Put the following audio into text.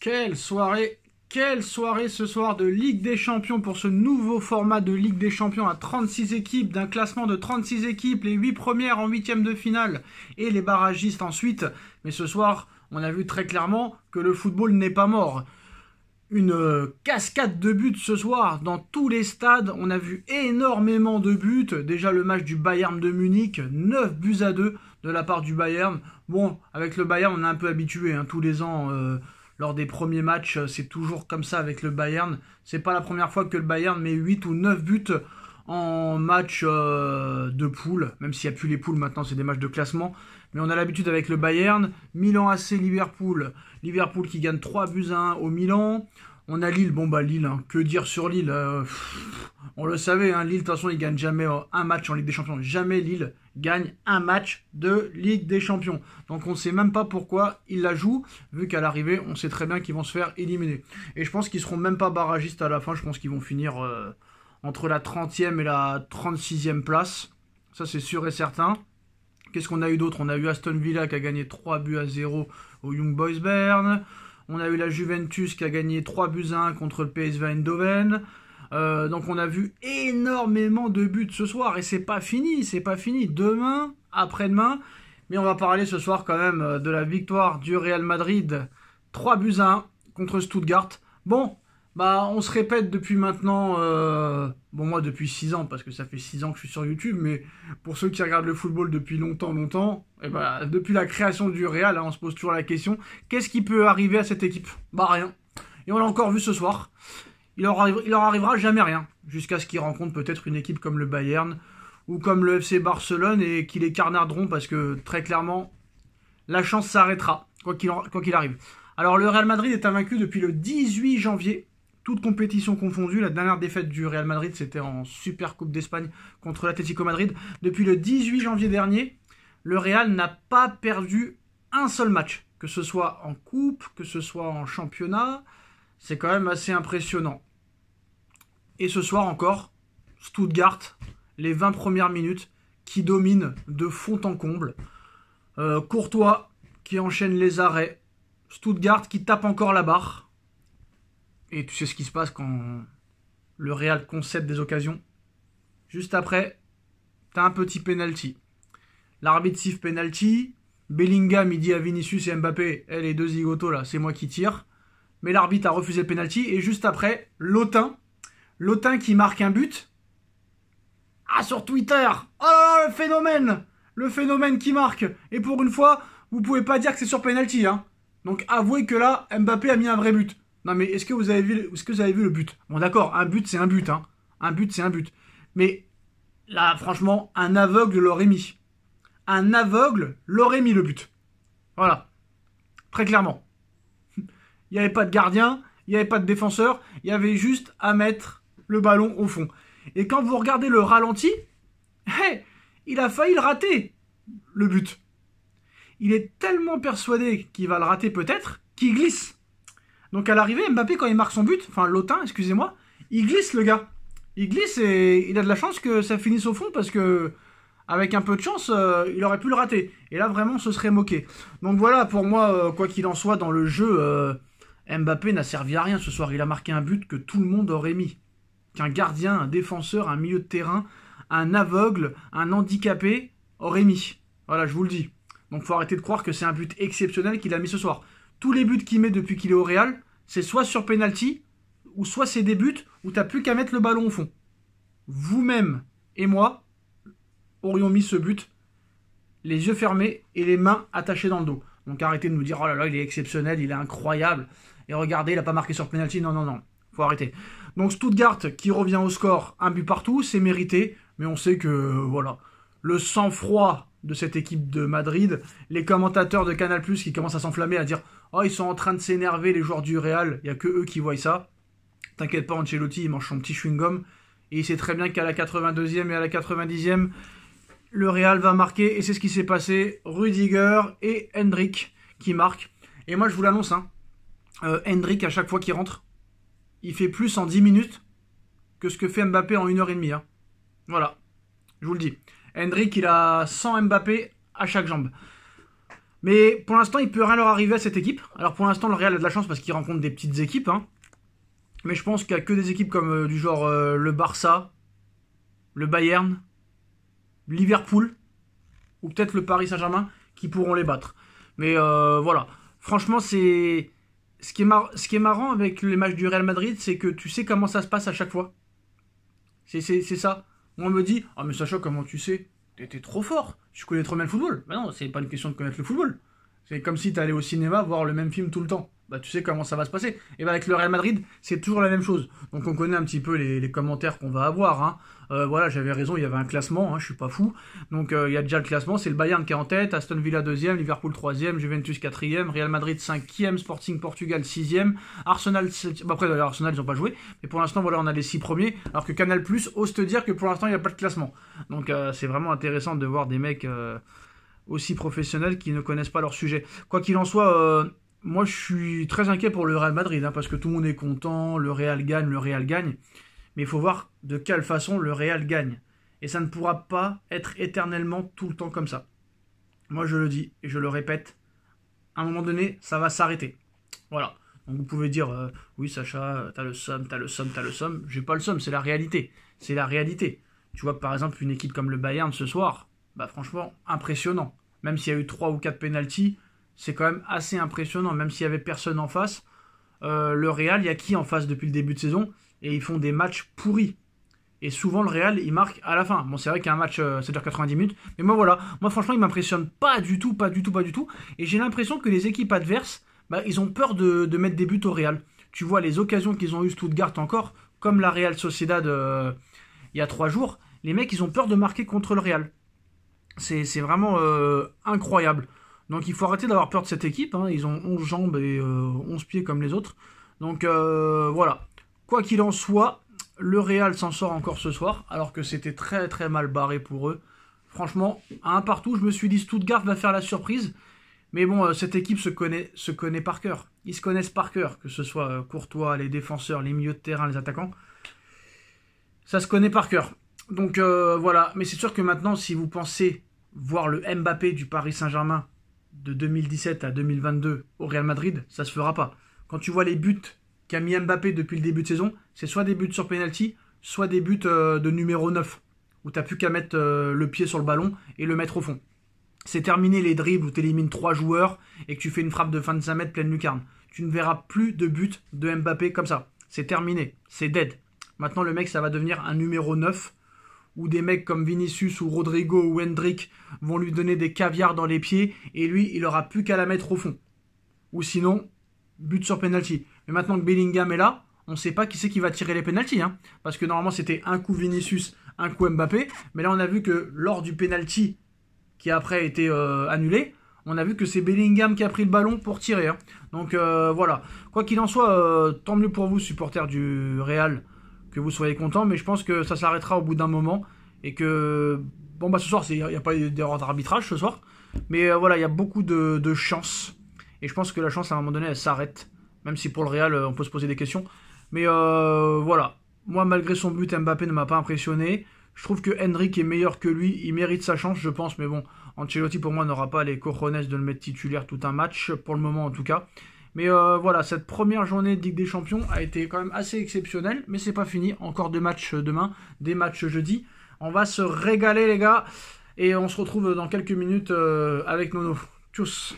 Quelle soirée quelle soirée ce soir de Ligue des Champions pour ce nouveau format de Ligue des Champions à 36 équipes, d'un classement de 36 équipes, les 8 premières en huitième de finale et les barragistes ensuite. Mais ce soir, on a vu très clairement que le football n'est pas mort. Une euh, cascade de buts ce soir dans tous les stades. On a vu énormément de buts. Déjà le match du Bayern de Munich, 9 buts à 2 de la part du Bayern. Bon, avec le Bayern, on est un peu habitué. Hein, tous les ans, euh, lors des premiers matchs, euh, c'est toujours comme ça avec le Bayern. C'est pas la première fois que le Bayern met 8 ou 9 buts en match euh, de poule, même s'il n'y a plus les poules maintenant, c'est des matchs de classement. Mais on a l'habitude avec le Bayern, Milan AC, Liverpool. Liverpool qui gagne 3 buts à 1 au Milan. On a Lille, bon bah Lille, hein. que dire sur Lille euh, On le savait, hein, Lille de toute façon il gagne jamais euh, un match en Ligue des Champions. Jamais Lille gagne un match de Ligue des Champions. Donc on ne sait même pas pourquoi ils la jouent, vu qu'à l'arrivée on sait très bien qu'ils vont se faire éliminer. Et je pense qu'ils seront même pas barragistes à la fin, je pense qu'ils vont finir euh, entre la 30e et la 36e place. Ça c'est sûr et certain. Qu'est-ce qu'on a eu d'autre? On a eu Aston Villa qui a gagné 3 buts à 0 au Young Boys Bern. On a eu la Juventus qui a gagné 3 buts à 1 contre le PSV Eindhoven. Euh, donc on a vu énormément de buts ce soir et c'est pas fini, c'est pas fini. Demain, après-demain, mais on va parler ce soir quand même euh, de la victoire du Real Madrid 3 buts à 1 contre Stuttgart. Bon, bah on se répète depuis maintenant, euh, bon moi depuis 6 ans parce que ça fait 6 ans que je suis sur YouTube, mais pour ceux qui regardent le football depuis longtemps, longtemps, et eh bah, depuis la création du Real, hein, on se pose toujours la question, qu'est-ce qui peut arriver à cette équipe? Bah rien. Et on l'a encore vu ce soir. Il leur, arrivera jamais rien, jusqu'à ce qu'ils rencontrent peut-être une équipe comme le Bayern ou comme le FC Barcelone et qu'ils les carnarderont parce que très clairement, la chance s'arrêtera, quoi qu'il arrive. Alors le Real Madrid est invaincu depuis le 18 janvier toute compétition confondue. La dernière défaite du Real Madrid, c'était en Super Coupe d'Espagne contre l'Atlético Madrid. Depuis le 18 janvier dernier, le Real n'a pas perdu un seul match, que ce soit en coupe, que ce soit en championnat. C'est quand même assez impressionnant. Et ce soir encore, Stuttgart, les 20 premières minutes, qui domine de fond en comble. Euh, Courtois qui enchaîne les arrêts. Stuttgart qui tape encore la barre. Et tu sais ce qui se passe quand le Real concède des occasions? Juste après, t'as un petit penalty. L'arbitre siffle penalty. Bellingham, il dit à Vinicius et Mbappé, eh, les deux zigotos là, c'est moi qui tire. Mais l'arbitre a refusé le penalty. Et juste après, Lotin. Lotin qui marque un but. Ah, sur Twitter Oh là là, le phénomène Le phénomène qui marque Et pour une fois, vous pouvez pas dire que c'est sur penalty, hein. Donc avouez que là, Mbappé a mis un vrai but. Non mais est-ce que vous avez vu, est-ce que vous avez vu le but? Bon d'accord, un but c'est un but, hein. Un but c'est un but. Mais là, franchement, un aveugle l'aurait mis. Un aveugle l'aurait mis le but. Voilà. Très clairement. Il n'y avait pas de gardien, il n'y avait pas de défenseur, il y avait juste à mettre le ballon au fond. Et quand vous regardez le ralenti, il a failli le rater, le but. Il est tellement persuadé qu'il va le rater peut-être, qu'il glisse. Donc à l'arrivée, Mbappé, quand il marque son but, enfin Lotin, excusez-moi, il glisse le gars. Il glisse et il a de la chance que ça finisse au fond parce que avec un peu de chance, euh, il aurait pu le rater. Et là, vraiment, ce serait moqué. Donc voilà, pour moi, euh, quoi qu'il en soit, dans le jeu, euh, Mbappé n'a servi à rien ce soir. Il a marqué un but que tout le monde aurait mis. Qu'un gardien, un défenseur, un milieu de terrain, un aveugle, un handicapé aurait mis. Voilà, je vous le dis. Donc faut arrêter de croire que c'est un but exceptionnel qu'il a mis ce soir tous les buts qu'il met depuis qu'il est au Real, c'est soit sur penalty, ou soit c'est des buts où t'as plus qu'à mettre le ballon au fond. Vous-même et moi aurions mis ce but les yeux fermés et les mains attachées dans le dos. Donc arrêtez de nous dire oh là là, il est exceptionnel, il est incroyable. Et regardez, il n'a pas marqué sur penalty. Non, non, non. Faut arrêter. Donc Stuttgart qui revient au score, un but partout, c'est mérité. Mais on sait que voilà, le sang-froid de cette équipe de Madrid, les commentateurs de Canal qui commencent à s'enflammer, à dire Oh, ils sont en train de s'énerver, les joueurs du Real, il n'y a que eux qui voient ça. T'inquiète pas, Ancelotti, il mange son petit chewing-gum. Et il sait très bien qu'à la 82e et à la 90e, le Real va marquer. Et c'est ce qui s'est passé. Rudiger et Hendrik qui marquent. Et moi, je vous l'annonce, hein. Euh, Hendrik, à chaque fois qu'il rentre, il fait plus en 10 minutes que ce que fait Mbappé en 1h30. Hein. Voilà. Je vous le dis. Hendrik, il a 100 Mbappé à chaque jambe. Mais pour l'instant, il peut rien leur arriver à cette équipe. Alors pour l'instant, le Real a de la chance parce qu'il rencontre des petites équipes. Hein. Mais je pense qu'il n'y a que des équipes comme euh, du genre euh, le Barça, le Bayern, Liverpool, ou peut-être le Paris Saint-Germain qui pourront les battre. Mais euh, voilà, franchement, c'est ce qui, est marrant avec les matchs du Real Madrid, c'est que tu sais comment ça se passe à chaque fois. C'est ça. Moi, on me dit Ah, mais Sacha, comment tu sais? T'es trop fort, tu connais trop bien le football. Mais non, c'est pas une question de connaître le football. C'est comme si t'allais au cinéma voir le même film tout le temps bah, tu sais comment ça va se passer. Et bah, avec le Real Madrid, c'est toujours la même chose. Donc on connaît un petit peu les, commentaires qu'on va avoir. Hein. Euh, voilà, j'avais raison, il y avait un classement, hein, je suis pas fou. Donc euh, il y a déjà le classement, c'est le Bayern qui est en tête, Aston Villa deuxième, Liverpool troisième, Juventus quatrième, Real Madrid cinquième, Sporting Portugal sixième, Arsenal bah, après Arsenal ils n'ont pas joué, mais pour l'instant voilà on a les six premiers, alors que Canal Plus ose te dire que pour l'instant il n'y a pas de classement. Donc euh, c'est vraiment intéressant de voir des mecs aussi professionnels qui ne connaissent pas leur sujet. Quoi qu'il en soit, moi, je suis très inquiet pour le Real Madrid, hein, parce que tout le monde est content, le Real gagne, le Real gagne. Mais il faut voir de quelle façon le Real gagne. Et ça ne pourra pas être éternellement tout le temps comme ça. Moi, je le dis et je le répète, à un moment donné, ça va s'arrêter. Voilà. Donc vous pouvez dire, euh, oui, Sacha, t'as le somme, t'as le somme, t'as le somme. J'ai pas le somme, c'est la réalité. C'est la réalité. Tu vois, par exemple, une équipe comme le Bayern ce soir, bah franchement, impressionnant. Même s'il y a eu 3 ou 4 pénalties, c'est quand même assez impressionnant, même s'il y avait personne en face. Euh, le Real, il y a qui en face depuis le début de saison? Et ils font des matchs pourris. Et souvent, le Real, il marque à la fin. Bon, c'est vrai qu'un match, euh, ça dure 90 minutes. Mais moi, voilà. Moi, franchement, il m'impressionne pas du tout, pas du tout, pas du tout. Et j'ai l'impression que les équipes adverses, bah, ils ont peur de, mettre des buts au Real. Tu vois, les occasions qu'ils ont eu Stuttgart encore, comme la Real Sociedad euh, il y a trois jours, les mecs, ils ont peur de marquer contre le Real. C'est vraiment incroyable. Donc il faut arrêter d'avoir peur de cette équipe. Hein. Ils ont 11 jambes et 11 euh, pieds comme les autres. Donc euh, voilà. Quoi qu'il en soit, le Real s'en sort encore ce soir, alors que c'était très très mal barré pour eux. Franchement, un partout, je me suis dit Stuttgart va faire la surprise. Mais bon, euh, cette équipe se connaît, se connaît par cœur. Ils se connaissent par cœur, que ce soit Courtois, les défenseurs, les milieux de terrain, les attaquants. Ça se connaît par cœur. Donc voilà, mais c'est sûr que maintenant, si vous pensez voir le Mbappé du Paris Saint-Germain de 2017 à 2022 au Real Madrid, ça se fera pas. Quand tu vois les buts qu'a mis Mbappé depuis le début de saison, c'est soit des buts sur penalty, soit des buts euh, de numéro 9, où t'as plus qu'à mettre euh, le pied sur le ballon et le mettre au fond. C'est terminé les dribbles où tu élimines 3 joueurs et que tu fais une frappe de fin de 5 mètres pleine lucarne. Tu ne verras plus de buts de Mbappé comme ça. C'est terminé, c'est dead. Maintenant le mec ça va devenir un numéro 9 où des mecs comme Vinicius ou Rodrigo ou Hendrick vont lui donner des caviars dans les pieds et lui, il aura plus qu'à la mettre au fond. Ou sinon, but sur penalty. Mais maintenant que Bellingham est là, on ne sait pas qui c'est qui va tirer les penalties. Hein. parce que normalement, c'était un coup Vinicius, un coup Mbappé. Mais là, on a vu que lors du penalty qui après a été euh, annulé, on a vu que c'est Bellingham qui a pris le ballon pour tirer. Hein. Donc euh, voilà. Quoi qu'il en soit, euh, tant mieux pour vous, supporters du Real que vous soyez content, mais je pense que ça s'arrêtera au bout d'un moment et que bon bah ce soir il n'y a, pas d'erreur d'arbitrage ce soir, mais euh, voilà il y a beaucoup de, chance et je pense que la chance à un moment donné elle s'arrête, même si pour le Real euh, on peut se poser des questions, mais euh, voilà moi malgré son but Mbappé ne m'a pas impressionné. Je trouve que Henrik est meilleur que lui, il mérite sa chance, je pense, mais bon, Ancelotti pour moi n'aura pas les cojones de le mettre titulaire tout un match, pour le moment en tout cas. Mais euh, voilà, cette première journée de Ligue des Champions a été quand même assez exceptionnelle, mais c'est pas fini. Encore deux matchs demain, des matchs jeudi. On va se régaler les gars, et on se retrouve dans quelques minutes euh, avec Nono. Tchuss